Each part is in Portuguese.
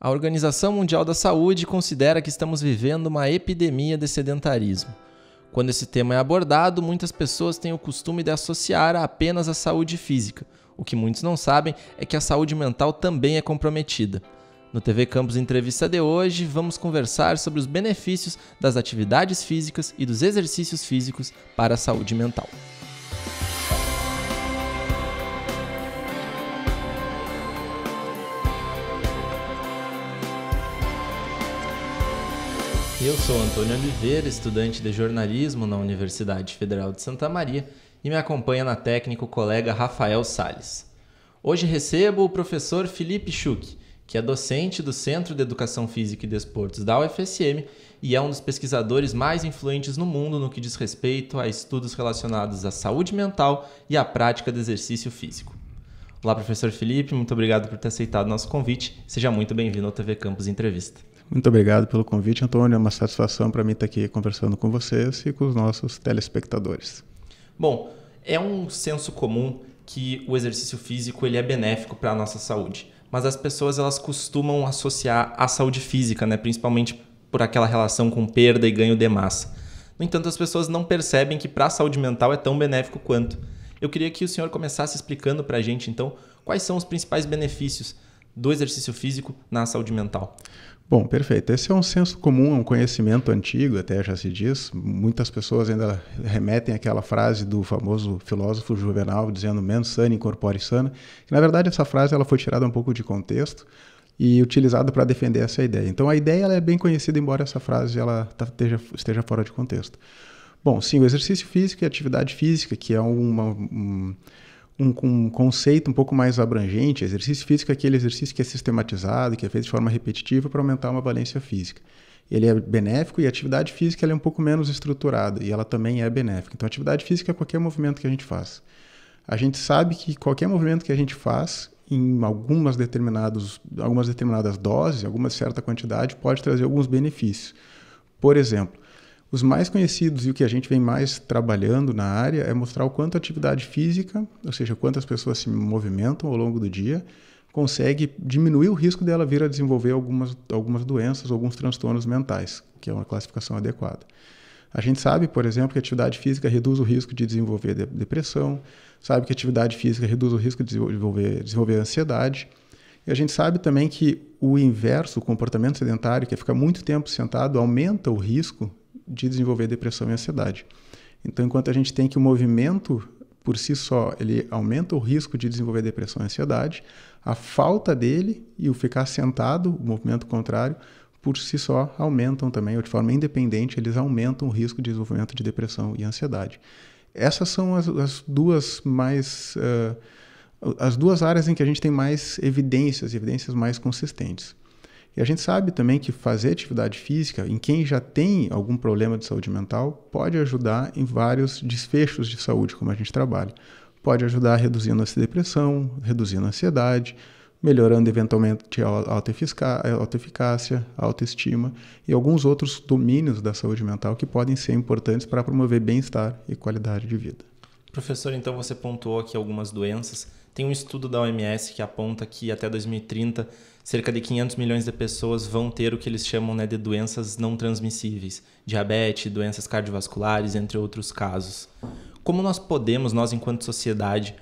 A Organização Mundial da Saúde considera que estamos vivendo uma epidemia de sedentarismo. Quando esse tema é abordado, muitas pessoas têm o costume de associar apenas a saúde física. O que muitos não sabem é que a saúde mental também é comprometida. No TV Campus Entrevista de hoje, vamos conversar sobre os benefícios das atividades físicas e dos exercícios físicos para a saúde mental. Eu sou Antônio Oliveira, estudante de jornalismo na Universidade Federal de Santa Maria e me acompanha na técnica o colega Rafael Sales. Hoje recebo o professor Felipe Schuch, que é docente do Centro de Educação Física e Desportos da UFSM e é um dos pesquisadores mais influentes no mundo no que diz respeito a estudos relacionados à saúde mental e à prática de exercício físico. Olá, professor Felipe, muito obrigado por ter aceitado nosso convite. Seja muito bem-vindo ao TV Campus Entrevista. Muito obrigado pelo convite, Antônio. É uma satisfação para mim estar aqui conversando com vocês e com os nossos telespectadores. Bom, é um senso comum que o exercício físico ele é benéfico para a nossa saúde, mas as pessoas elas costumam associar a saúde física, né, principalmente por aquela relação com perda e ganho de massa. No entanto, as pessoas não percebem que para a saúde mental é tão benéfico quanto. Eu queria que o senhor começasse explicando para a gente, então, quais são os principais benefícios do exercício físico na saúde mental. Bom, perfeito. Esse é um senso comum, é um conhecimento antigo, até já se diz. Muitas pessoas ainda remetem àquela frase do famoso filósofo Juvenal dizendo "mens sana incorpore sana", na verdade essa frase ela foi tirada um pouco de contexto e utilizada para defender essa ideia. Então a ideia ela é bem conhecida, embora essa frase ela esteja, esteja fora de contexto. Bom, sim, o exercício físico e a atividade física, que é uma, um, um, um, conceito um pouco mais abrangente. Exercício físico é aquele exercício que é sistematizado, que é feito de forma repetitiva para aumentar uma valência física. Ele é benéfico e a atividade física é um pouco menos estruturada e ela também é benéfica. Então, atividade física é qualquer movimento que a gente faz. A gente sabe que qualquer movimento que a gente faz, em algumas, determinados, algumas determinadas doses, alguma certa quantidade, pode trazer alguns benefícios. Por exemplo, os mais conhecidos e o que a gente vem mais trabalhando na área é mostrar o quanto a atividade física, ou seja, quantas pessoas se movimentam ao longo do dia, consegue diminuir o risco dela vir a desenvolver algumas, algumas doenças, alguns transtornos mentais, que é uma classificação adequada. A gente sabe, por exemplo, que a atividade física reduz o risco de desenvolver depressão, sabe que a atividade física reduz o risco de desenvolver, desenvolver ansiedade. E a gente sabe também que o inverso, o comportamento sedentário, que é ficar muito tempo sentado, aumenta o risco de desenvolver depressão e ansiedade. Então, enquanto a gente tem que o movimento por si só ele aumenta o risco de desenvolver depressão e ansiedade, a falta dele e o ficar sentado, o movimento contrário, por si só aumentam também, ou de forma independente, eles aumentam o risco de desenvolvimento de depressão e ansiedade. Essas são as, as duas mais uh, as duas áreas em que a gente tem mais evidências, evidências mais consistentes. E a gente sabe também que fazer atividade física, em quem já tem algum problema de saúde mental, pode ajudar em vários desfechos de saúde, como a gente trabalha. Pode ajudar reduzindo a depressão, reduzindo a ansiedade, melhorando eventualmente a autoeficácia, a autoestima e alguns outros domínios da saúde mental que podem ser importantes para promover bem-estar e qualidade de vida. Professor, então você pontuou aqui algumas doenças. Tem um estudo da OMS que aponta que até 2030 cerca de 500 milhões de pessoas vão ter o que eles chamam né, de doenças não transmissíveis, diabetes, doenças cardiovasculares, entre outros casos. Como nós podemos, nós enquanto sociedade,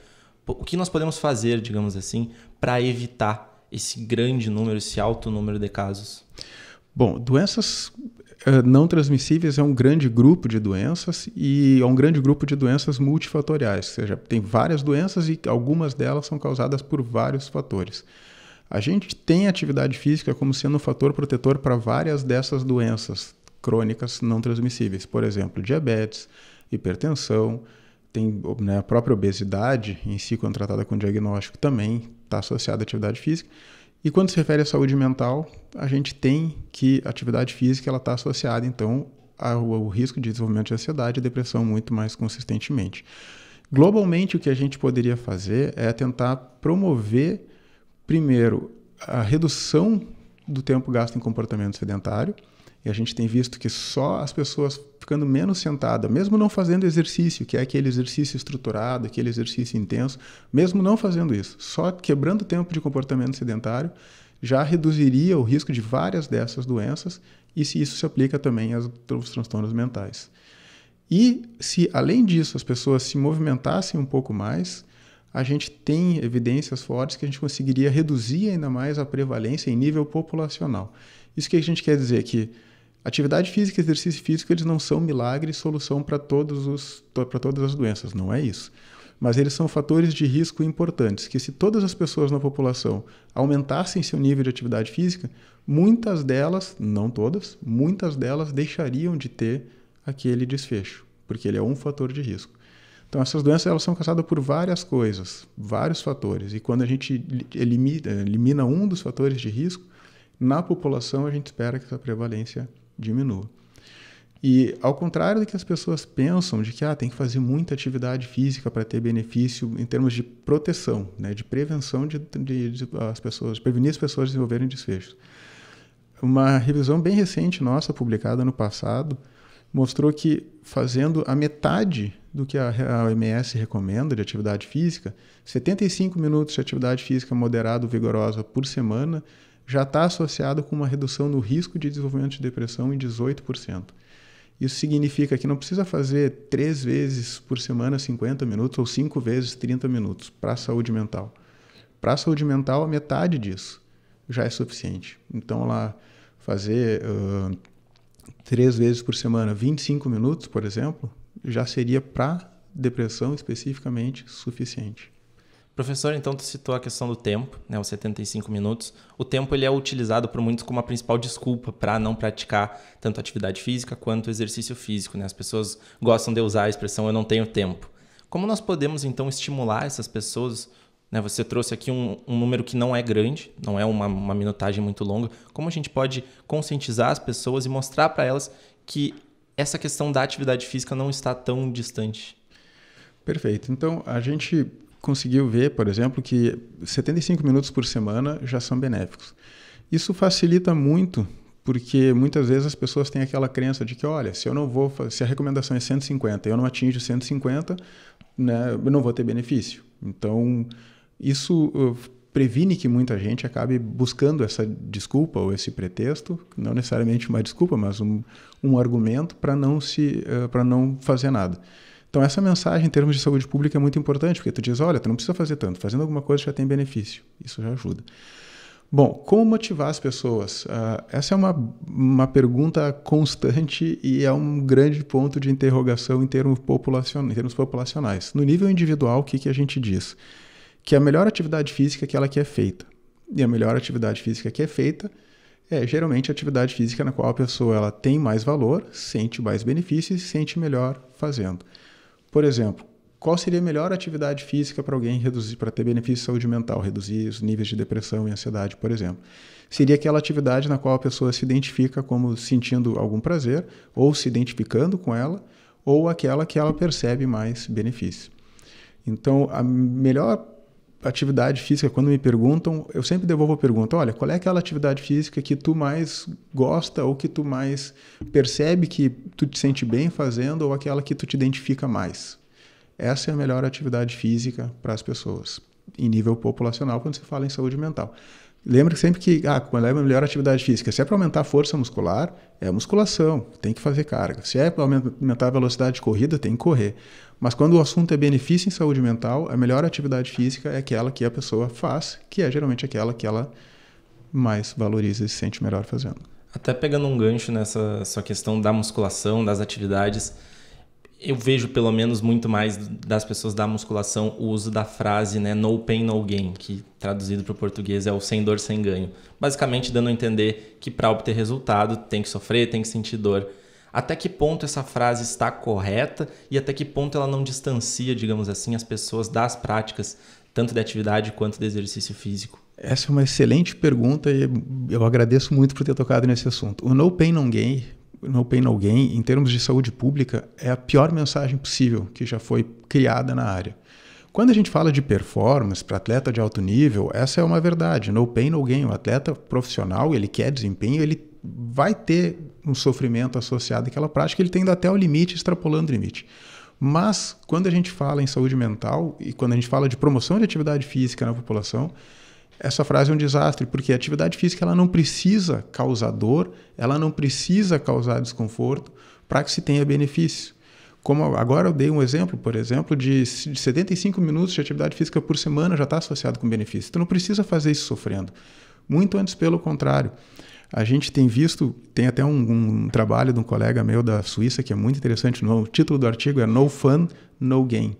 o que nós podemos fazer, digamos assim, para evitar esse grande número, esse alto número de casos? Bom, doenças eh, não transmissíveis é um grande grupo de doenças e é um grande grupo de doenças multifatoriais, ou seja, tem várias doenças e algumas delas são causadas por vários fatores. A gente tem atividade física como sendo um fator protetor para várias dessas doenças crônicas não transmissíveis, por exemplo, diabetes, hipertensão, tem né, a própria obesidade em si, quando tratada com diagnóstico, também está associada à atividade física. E quando se refere à saúde mental, a gente tem que a atividade física ela está associada, então, ao, ao risco de desenvolvimento de ansiedade e depressão muito mais consistentemente. Globalmente, o que a gente poderia fazer é tentar promover primeiro, a redução do tempo gasto em comportamento sedentário. E a gente tem visto que só as pessoas ficando menos sentadas, mesmo não fazendo exercício, que é aquele exercício estruturado, aquele exercício intenso, mesmo não fazendo isso, só quebrando o tempo de comportamento sedentário, já reduziria o risco de várias dessas doenças e se isso se aplica também aos transtornos mentais. E se, além disso, as pessoas se movimentassem um pouco mais, a gente tem evidências fortes que a gente conseguiria reduzir ainda mais a prevalência em nível populacional. Isso que a gente quer dizer que atividade física e exercício físico eles não são milagre e solução para todas as doenças, não é isso. Mas eles são fatores de risco importantes que se todas as pessoas na população aumentassem seu nível de atividade física, muitas delas, não todas, muitas delas deixariam de ter aquele desfecho, porque ele é um fator de risco. Então, essas doenças elas são causadas por várias coisas, vários fatores. E quando a gente elimina, elimina um dos fatores de risco, na população a gente espera que essa prevalência diminua. E ao contrário do que as pessoas pensam, de que ah, tem que fazer muita atividade física para ter benefício em termos de proteção, né, de prevenção de, de, de, as pessoas, de prevenir as pessoas desenvolverem desfechos. Uma revisão bem recente nossa, publicada no passado, mostrou que fazendo a metade do que a OMS recomenda de atividade física, 75 minutos de atividade física moderada ou vigorosa por semana já está associado com uma redução no risco de desenvolvimento de depressão em 18%. Isso significa que não precisa fazer três vezes por semana 50 minutos ou cinco vezes 30 minutos para a saúde mental. Para a saúde mental, a metade disso já é suficiente. Então, lá fazer uh, três vezes por semana, 25 minutos, por exemplo, já seria para depressão especificamente suficiente. Professor, então tu citou a questão do tempo, né, os 75 minutos. O tempo ele é utilizado por muitos como a principal desculpa para não praticar tanto atividade física quanto exercício físico. Né? As pessoas gostam de usar a expressão eu não tenho tempo. Como nós podemos então estimular essas pessoas? Né? Você trouxe aqui um, um, número que não é grande, não é uma, uma minutagem muito longa. Como a gente pode conscientizar as pessoas e mostrar para elas que essa questão da atividade física não está tão distante? Perfeito. Então, a gente conseguiu ver, por exemplo, que 75 minutos por semana já são benéficos. Isso facilita muito, porque muitas vezes as pessoas têm aquela crença de que, olha, se eu não vou, se a recomendação é 150 e eu não atinjo 150, né, eu não vou ter benefício. Então, isso uh, previne que muita gente acabe buscando essa desculpa ou esse pretexto, não necessariamente uma desculpa, mas um, um argumento para não se uh, para não fazer nada. Então, essa mensagem em termos de saúde pública é muito importante, porque tu diz, olha, tu não precisa fazer tanto, fazendo alguma coisa já tem benefício. Isso já ajuda. Bom, como motivar as pessoas? Uh, essa é uma, uma pergunta constante e é um grande ponto de interrogação em termos, em termos populacionais. No nível individual, o que, que a gente diz? Que a melhor atividade física é aquela que é feita. E a melhor atividade física que é feita é geralmente a atividade física na qual a pessoa ela tem mais valor, sente mais benefícios e se sente melhor fazendo. Por exemplo, qual seria a melhor atividade física para alguém reduzir, para ter benefício de saúde mental, reduzir os níveis de depressão e ansiedade, por exemplo? Seria aquela atividade na qual a pessoa se identifica como sentindo algum prazer, ou se identificando com ela, ou aquela que ela percebe mais benefício. Então, a melhor atividade física, quando me perguntam, eu sempre devolvo a pergunta: olha, qual é aquela atividade física que tu mais gosta ou que tu mais percebe que tu te sente bem fazendo ou aquela que tu te identifica mais? Essa é a melhor atividade física para as pessoas, em nível populacional, quando se fala em saúde mental. Lembra sempre que, ah, qual é a melhor atividade física? Se é para aumentar a força muscular, é musculação, tem que fazer carga. Se é para aumentar a velocidade de corrida, tem que correr. Mas quando o assunto é benefício em saúde mental, a melhor atividade física é aquela que a pessoa faz, que é geralmente aquela que ela mais valoriza e se sente melhor fazendo. Até pegando um gancho nessa sua questão da musculação, das atividades, eu vejo pelo menos muito mais das pessoas da musculação o uso da frase né, no pain, no gain, que traduzido para o português é o sem dor, sem ganho. Basicamente dando a entender que para obter resultado tem que sofrer, tem que sentir dor. Até que ponto essa frase está correta e até que ponto ela não distancia, digamos assim, as pessoas das práticas, tanto de atividade quanto de exercício físico? Essa é uma excelente pergunta e eu agradeço muito por ter tocado nesse assunto. O no pain, no gain no pain no gain, em termos de saúde pública, é a pior mensagem possível que já foi criada na área. Quando a gente fala de performance para atleta de alto nível, essa é uma verdade. No pain, no gain. O atleta profissional, ele quer desempenho, ele vai ter um sofrimento associado àquela prática, ele tendo até o limite, extrapolando o limite. Mas, quando a gente fala em saúde mental e quando a gente fala de promoção de atividade física na população, essa frase é um desastre, porque a atividade física ela não precisa causar dor, ela não precisa causar desconforto para que se tenha benefício. Como agora eu dei um exemplo, por exemplo, de 75 minutos de atividade física por semana já está associado com benefício. Tu não precisa fazer isso sofrendo. Muito antes, pelo contrário. A gente tem visto, tem até um, um, trabalho de um colega meu da Suíça que é muito interessante. O título do artigo é No Fun, No Gain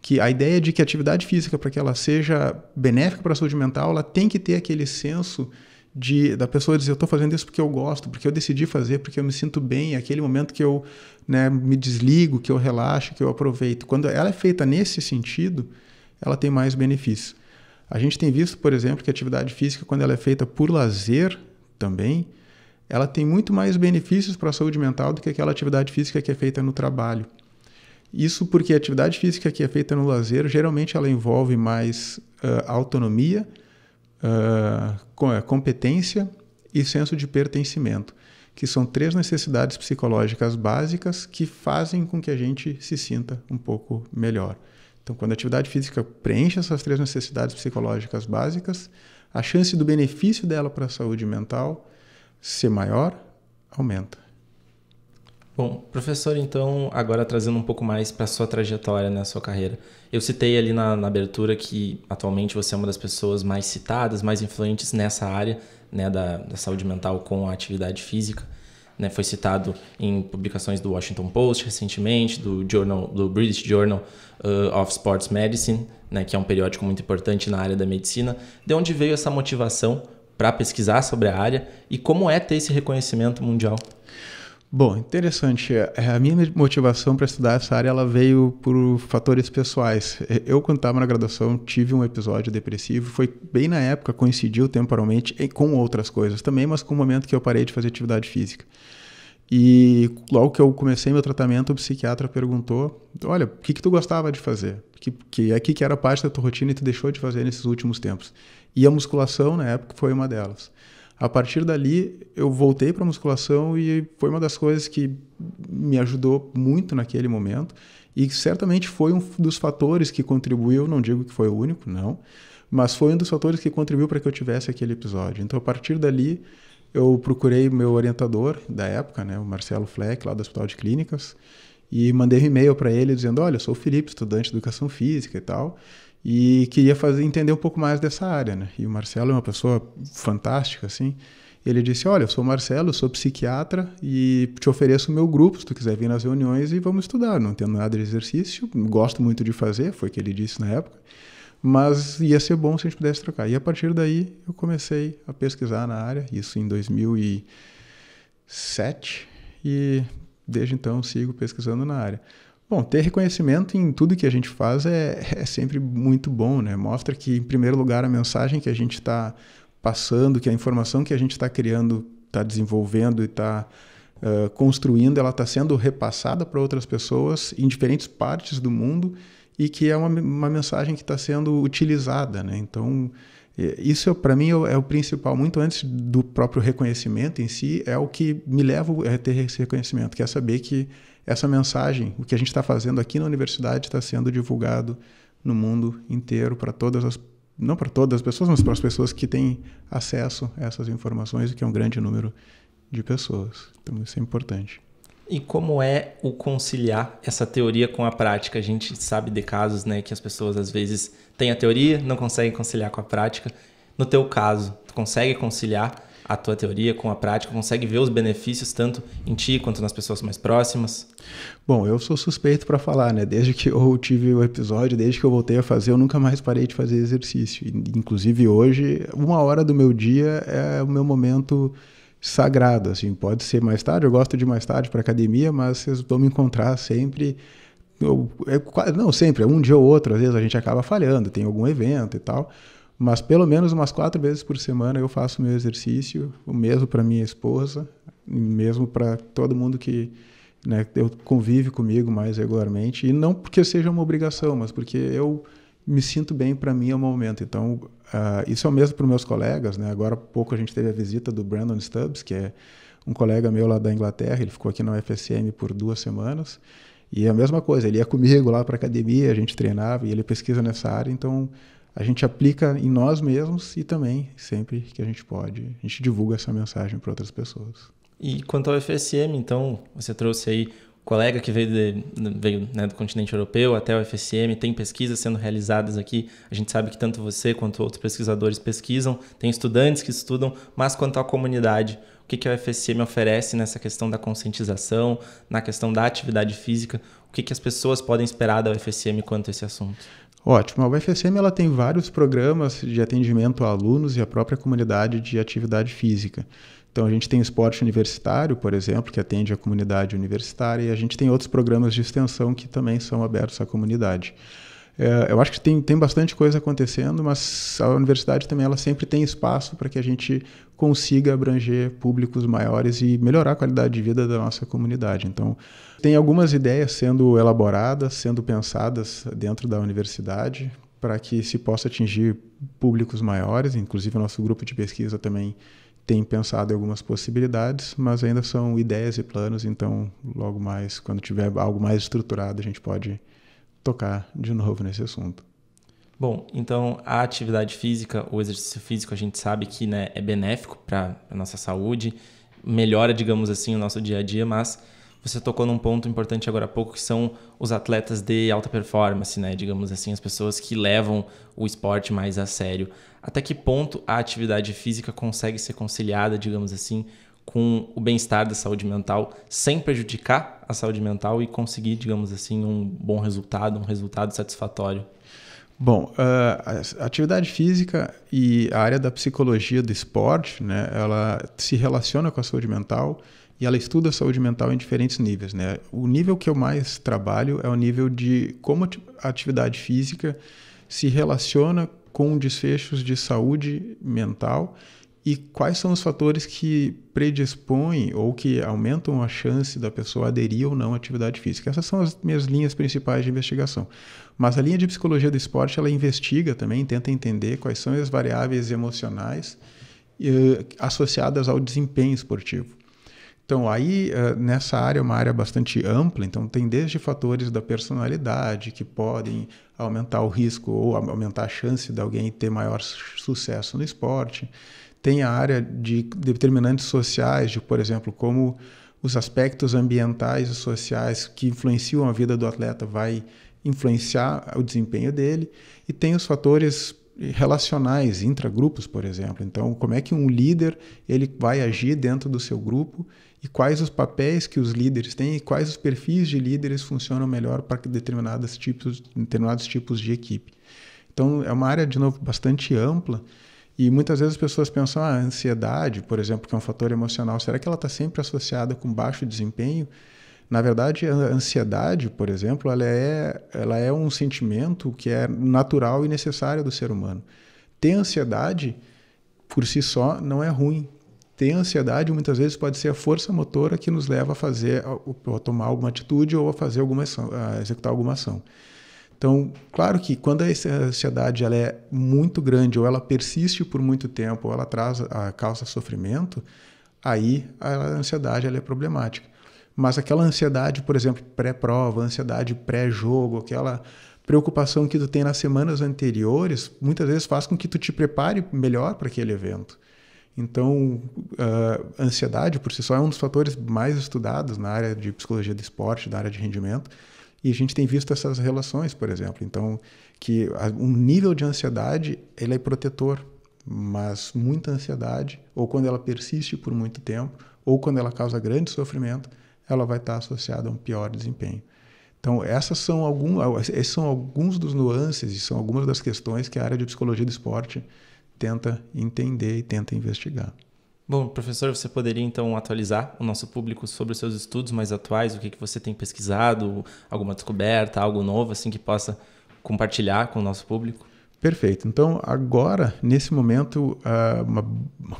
que a ideia de que a atividade física, para que ela seja benéfica para a saúde mental, ela tem que ter aquele senso de da pessoa dizer eu estou fazendo isso porque eu gosto, porque eu decidi fazer, porque eu me sinto bem, é aquele momento que eu né, me desligo, que eu relaxo, que eu aproveito. Quando ela é feita nesse sentido, ela tem mais benefícios. A gente tem visto, por exemplo, que a atividade física, quando ela é feita por lazer também, ela tem muito mais benefícios para a saúde mental do que aquela atividade física que é feita no trabalho. Isso porque a atividade física que é feita no lazer, geralmente ela envolve mais uh, autonomia, uh, competência e senso de pertencimento, que são três necessidades psicológicas básicas que fazem com que a gente se sinta um pouco melhor. Então, quando a atividade física preenche essas três necessidades psicológicas básicas, a chance do benefício dela para a saúde mental ser maior aumenta. Bom, professor, então, agora trazendo um pouco mais para sua trajetória né, sua carreira. Eu citei ali na, na, abertura que atualmente você é uma das pessoas mais citadas, mais influentes nessa área né, da, da saúde mental com a atividade física. Né, foi citado em publicações do Washington Post recentemente, do, Journal, do British Journal uh, of Sports Medicine, né, que é um periódico muito importante na área da medicina. De onde veio essa motivação para pesquisar sobre a área e como é ter esse reconhecimento mundial? Bom, interessante. É, a minha motivação para estudar essa área ela veio por fatores pessoais. Eu, quando estava na graduação, tive um episódio depressivo. Foi bem na época, coincidiu temporalmente com outras coisas também, mas com o momento que eu parei de fazer atividade física. E logo que eu comecei meu tratamento, o psiquiatra perguntou: Olha, o que, que tu gostava de fazer? Que, aqui que era parte da tua rotina e tu deixou de fazer nesses últimos tempos? E a musculação, na época, foi uma delas. A partir dali, eu voltei para musculação e foi uma das coisas que me ajudou muito naquele momento. E certamente foi um dos fatores que contribuiu, não digo que foi o único, não, mas foi um dos fatores que contribuiu para que eu tivesse aquele episódio. Então, a partir dali, eu procurei meu orientador da época, né, o Marcelo Fleck, lá do Hospital de Clínicas, e mandei um e-mail para ele dizendo: Olha, eu sou o Felipe, estudante de educação física e tal e queria fazer entender um pouco mais dessa área, né? E o Marcelo é uma pessoa fantástica, assim. Ele disse: Olha, eu sou o Marcelo, sou psiquiatra e te ofereço o meu grupo se tu quiser vir nas reuniões e vamos estudar. Não tenho nada de exercício, gosto muito de fazer, foi o que ele disse na época, mas ia ser bom se a gente pudesse trocar. E a partir daí eu comecei a pesquisar na área, isso em 2007, e desde então sigo pesquisando na área. Bom, ter reconhecimento em tudo que a gente faz é, é sempre muito bom, né? Mostra que, em primeiro lugar, a mensagem que a gente está passando, que a informação que a gente está criando, está desenvolvendo e está uh, construindo, ela está sendo repassada para outras pessoas em diferentes partes do mundo e que é uma, uma mensagem que está sendo utilizada, né? Então, isso para mim é o principal, muito antes do próprio reconhecimento em si, é o que me leva a ter esse reconhecimento, que é saber que essa mensagem, o que a gente está fazendo aqui na universidade, está sendo divulgado no mundo inteiro para todas as não para todas as pessoas, mas para as pessoas que têm acesso a essas informações, que é um grande número de pessoas. Então isso é importante. E como é o conciliar essa teoria com a prática? A gente sabe de casos, né, que as pessoas às vezes têm a teoria, não conseguem conciliar com a prática. No teu caso, tu consegue conciliar a tua teoria com a prática, consegue ver os benefícios tanto em ti quanto nas pessoas mais próximas? Bom, eu sou suspeito para falar, né? Desde que eu tive o episódio, desde que eu voltei a fazer, eu nunca mais parei de fazer exercício. Inclusive hoje, uma hora do meu dia é o meu momento sagrado, assim, pode ser mais tarde, eu gosto de mais tarde para academia, mas vocês vão me encontrar sempre eu, é, não sempre, é um dia ou outro, às vezes a gente acaba falhando, tem algum evento e tal, mas pelo menos umas quatro vezes por semana eu faço meu exercício, o mesmo para minha esposa, mesmo para todo mundo que né, eu convive comigo mais regularmente. E não porque seja uma obrigação, mas porque eu me sinto bem para mim ao momento. Então, uh, isso é o mesmo para meus colegas. Né? Agora há pouco a gente teve a visita do Brandon Stubbs, que é um colega meu lá da Inglaterra. Ele ficou aqui na UFSM por duas semanas. E a mesma coisa, ele ia comigo lá para academia, a gente treinava e ele pesquisa nessa área. Então, a gente aplica em nós mesmos e também, sempre que a gente pode, a gente divulga essa mensagem para outras pessoas. E quanto ao FSM, então, você trouxe aí colega que veio, de, veio né, do continente europeu até o FSM, tem pesquisas sendo realizadas aqui. A gente sabe que tanto você quanto outros pesquisadores pesquisam, tem estudantes que estudam, mas quanto à comunidade, o que, que o FSM oferece nessa questão da conscientização, na questão da atividade física, o que, que as pessoas podem esperar da UFSM quanto a esse assunto? Ótimo. A UFSM ela tem vários programas de atendimento a alunos e a própria comunidade de atividade física. Então, a gente tem o esporte universitário, por exemplo, que atende a comunidade universitária, e a gente tem outros programas de extensão que também são abertos à comunidade. É, eu acho que tem, tem bastante coisa acontecendo, mas a universidade também ela sempre tem espaço para que a gente consiga abranger públicos maiores e melhorar a qualidade de vida da nossa comunidade. Então, tem algumas ideias sendo elaboradas, sendo pensadas dentro da universidade para que se possa atingir públicos maiores, inclusive o nosso grupo de pesquisa também tem pensado em algumas possibilidades, mas ainda são ideias e planos, então logo mais, quando tiver algo mais estruturado, a gente pode tocar de novo nesse assunto. Bom, então a atividade física, o exercício físico, a gente sabe que né, é benéfico para a nossa saúde, melhora, digamos assim, o nosso dia a dia, mas você tocou num ponto importante agora há pouco, que são os atletas de alta performance, né? Digamos assim, as pessoas que levam o esporte mais a sério. Até que ponto a atividade física consegue ser conciliada, digamos assim, com o bem-estar da saúde mental, sem prejudicar a saúde mental e conseguir, digamos assim, um bom resultado, um resultado satisfatório? Bom, a atividade física e a área da psicologia do esporte, né, ela se relaciona com a saúde mental e ela estuda a saúde mental em diferentes níveis. Né? O nível que eu mais trabalho é o nível de como a atividade física se relaciona com desfechos de saúde mental e quais são os fatores que predispõem ou que aumentam a chance da pessoa aderir ou não à atividade física. Essas são as minhas linhas principais de investigação. Mas a linha de psicologia do esporte ela investiga também, tenta entender quais são as variáveis emocionais eh, associadas ao desempenho esportivo. Então, aí, eh, nessa área, é uma área bastante ampla, então tem desde fatores da personalidade que podem aumentar o risco ou aumentar a chance de alguém ter maior sucesso no esporte. Tem a área de determinantes sociais, de, por exemplo, como os aspectos ambientais e sociais que influenciam a vida do atleta vai influenciar o desempenho dele. E tem os fatores relacionais, intragrupos, por exemplo. Então, como é que um líder ele vai agir dentro do seu grupo e quais os papéis que os líderes têm e quais os perfis de líderes funcionam melhor para determinados tipos, determinados tipos de equipe. Então, é uma área, de novo, bastante ampla e muitas vezes as pessoas pensam, ah, a ansiedade, por exemplo, que é um fator emocional, será que ela está sempre associada com baixo desempenho? Na verdade, a ansiedade, por exemplo, ela é, ela é um sentimento que é natural e necessário do ser humano. Ter ansiedade, por si só, não é ruim. Ter ansiedade, muitas vezes, pode ser a força motora que nos leva a fazer, a tomar alguma atitude ou a fazer alguma ação, a executar alguma ação. Então, claro que quando a ansiedade ela é muito grande ou ela persiste por muito tempo ou ela traz, a, causa sofrimento, aí a ansiedade ela é problemática. Mas aquela ansiedade, por exemplo, pré-prova, ansiedade pré-jogo, aquela preocupação que tu tem nas semanas anteriores, muitas vezes faz com que tu te prepare melhor para aquele evento. Então, a ansiedade por si só é um dos fatores mais estudados na área de psicologia do esporte, na área de rendimento, e a gente tem visto essas relações, por exemplo. Então, que um nível de ansiedade ele é protetor, mas muita ansiedade, ou quando ela persiste por muito tempo, ou quando ela causa grande sofrimento, ela vai estar associada a um pior desempenho. Então, essas são alguns, esses são alguns dos nuances e são algumas das questões que a área de psicologia do esporte tenta entender e tenta investigar. Bom, professor, você poderia então atualizar o nosso público sobre os seus estudos mais atuais, o que, que você tem pesquisado, alguma descoberta, algo novo assim que possa compartilhar com o nosso público? Perfeito. Então, agora, nesse momento, uh, uma,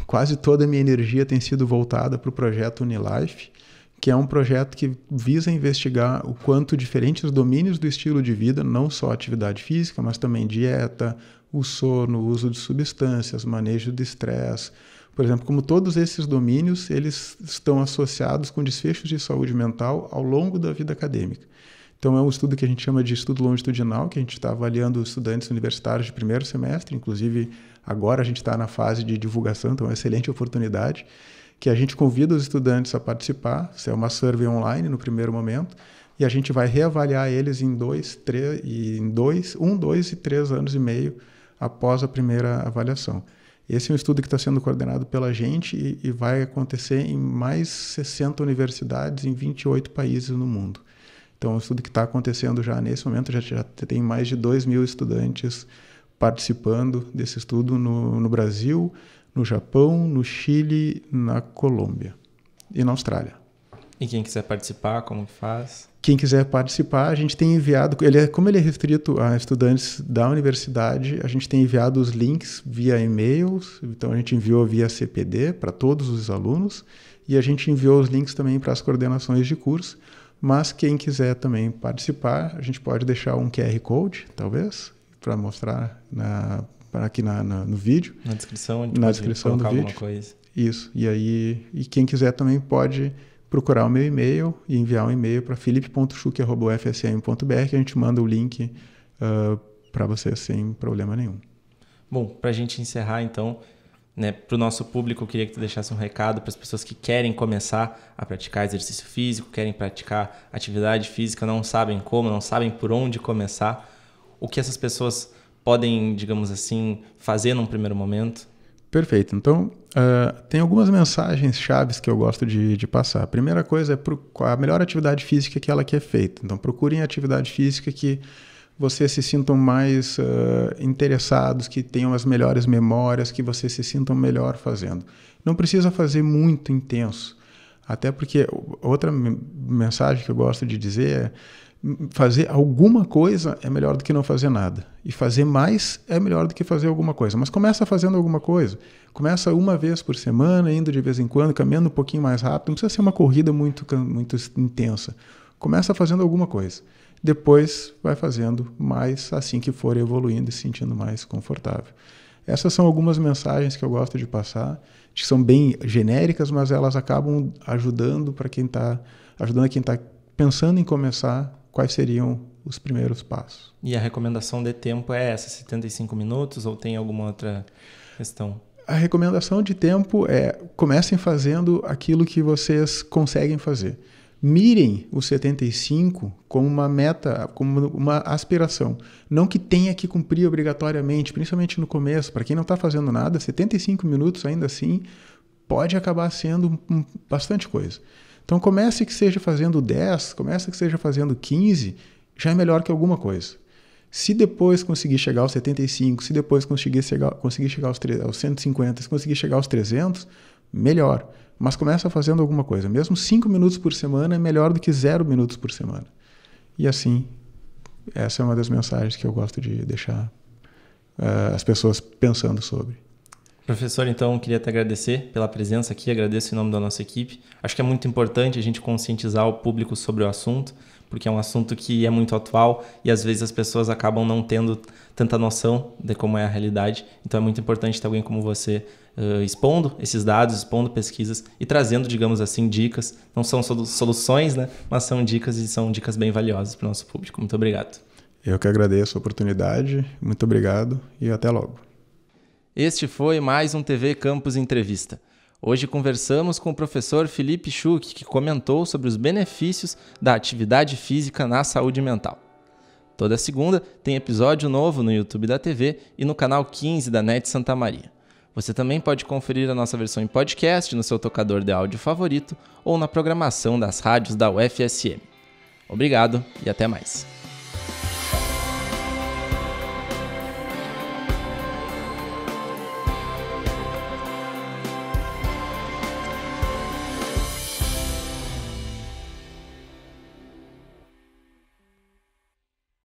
quase toda a minha energia tem sido voltada para o projeto Unilife, que é um projeto que visa investigar o quanto diferentes domínios do estilo de vida, não só atividade física, mas também dieta, o sono, o uso de substâncias, manejo de estresse, por exemplo, como todos esses domínios, eles estão associados com desfechos de saúde mental ao longo da vida acadêmica. Então, é um estudo que a gente chama de estudo longitudinal, que a gente está avaliando estudantes universitários de primeiro semestre, inclusive agora a gente está na fase de divulgação, então é uma excelente oportunidade, que a gente convida os estudantes a participar, isso é uma survey online no primeiro momento, e a gente vai reavaliar eles em dois, três, em dois, um, dois e três anos e meio após a primeira avaliação. Esse é um estudo que está sendo coordenado pela gente e, e, vai acontecer em mais 60 universidades em 28 países no mundo. Então, é um estudo que está acontecendo já nesse momento, já, já tem mais de 2 mil estudantes participando desse estudo no, no Brasil, no Japão, no Chile, na Colômbia e na Austrália. E quem quiser participar, como que faz? Quem quiser participar, a gente tem enviado, ele é, como ele é restrito a estudantes da universidade, a gente tem enviado os links via e-mails, então a gente enviou via CPD para todos os alunos e a gente enviou os links também para as coordenações de curso. Mas quem quiser também participar, a gente pode deixar um QR Code, talvez, para mostrar na, aqui na, na, no vídeo. Na descrição, na descrição do vídeo. Coisa. Isso. E aí, e quem quiser também pode procurar o meu e-mail e enviar um e-mail para felipe.chuc.fsm.br que a gente manda o link uh, ah, para você sem problema nenhum. Bom, para a gente encerrar então, né, para o nosso público, eu queria que tu deixasse um recado para as pessoas que querem começar a praticar exercício físico, querem praticar atividade física, não sabem como, não sabem por onde começar. O que essas pessoas podem, digamos assim, fazer num primeiro momento? Perfeito. Então, uh, tem algumas mensagens chaves que eu gosto de, de passar. A primeira coisa é a melhor atividade física que ela que é feita. Então, procurem atividade física que vocês se sintam mais uh, interessados, que tenham as melhores memórias, que vocês se sintam melhor fazendo. Não precisa fazer muito intenso. Até porque outra mensagem que eu gosto de dizer é fazer alguma coisa é melhor do que não fazer nada. E fazer mais é melhor do que fazer alguma coisa. Mas começa fazendo alguma coisa. Começa uma vez por semana, indo de vez em quando, caminhando um pouquinho mais rápido. Não precisa ser uma corrida muito, muito intensa. Começa fazendo alguma coisa. Depois vai fazendo mais assim que for evoluindo e se sentindo mais confortável. Essas são algumas mensagens que eu gosto de passar, que são bem genéricas, mas elas acabam ajudando para quem está ajudando quem está pensando em começar quais seriam os primeiros passos. E a recomendação de tempo é essa, 75 minutos ou tem alguma outra questão? A recomendação de tempo é comecem fazendo aquilo que vocês conseguem fazer mirem os 75 como uma meta, como uma aspiração. Não que tenha que cumprir obrigatoriamente, principalmente no começo. Para quem não está fazendo nada, 75 minutos ainda assim pode acabar sendo bastante coisa. Então comece que seja fazendo 10, comece que seja fazendo 15, já é melhor que alguma coisa. Se depois conseguir chegar aos 75, se depois conseguir chegar, conseguir chegar aos, aos 150, se conseguir chegar aos 300, melhor mas começa fazendo alguma coisa. Mesmo cinco minutos por semana é melhor do que zero minutos por semana. E assim, essa é uma das mensagens que eu gosto de deixar uh, as pessoas pensando sobre. Professor, então, queria te agradecer pela presença aqui, agradeço em nome da nossa equipe. Acho que é muito importante a gente conscientizar o público sobre o assunto, porque é um assunto que é muito atual e às vezes as pessoas acabam não tendo tanta noção de como é a realidade. Então é muito importante ter alguém como você uh, expondo esses dados, expondo pesquisas e trazendo, digamos assim, dicas. Não são soluções, né? mas são dicas e são dicas bem valiosas para o nosso público. Muito obrigado. Eu que agradeço a oportunidade, muito obrigado e até logo. Este foi mais um TV Campus Entrevista. Hoje conversamos com o professor Felipe Schuch, que comentou sobre os benefícios da atividade física na saúde mental. Toda segunda tem episódio novo no YouTube da TV e no canal 15 da NET Santa Maria. Você também pode conferir a nossa versão em podcast no seu tocador de áudio favorito ou na programação das rádios da UFSM. Obrigado e até mais.